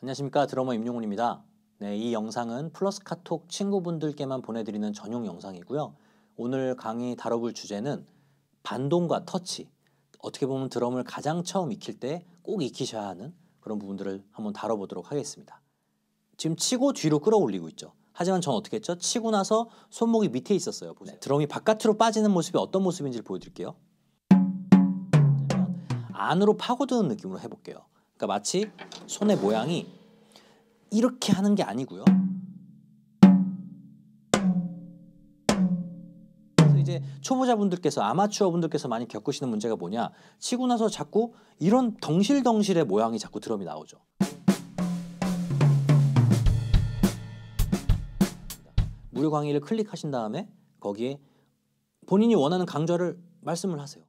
안녕하십니까 드러머 임용훈입니다. 네, 이 영상은 플러스 카톡 친구분들께만 보내드리는 전용 영상이고요. 오늘 강의 다뤄볼 주제는 반동과 터치. 어떻게 보면 드럼을 가장 처음 익힐 때 꼭 익히셔야 하는 그런 부분들을 한번 다뤄보도록 하겠습니다. 지금 치고 뒤로 끌어올리고 있죠. 하지만 전 어떻게 했죠? 치고 나서 손목이 밑에 있었어요. 보세요. 네, 드럼이 바깥으로 빠지는 모습이 어떤 모습인지를 보여드릴게요. 안으로 파고드는 느낌으로 해볼게요. 그러니까 마치 손의 모양이 이렇게 하는 게 아니고요. 그래서 이제 초보자분들께서 아마추어 분들께서 많이 겪으시는 문제가 뭐냐? 치고 나서 자꾸 이런 덩실덩실의 모양이 자꾸 드럼이 나오죠. 무료 강의를 클릭하신 다음에 거기에 본인이 원하는 강좌를 말씀을 하세요.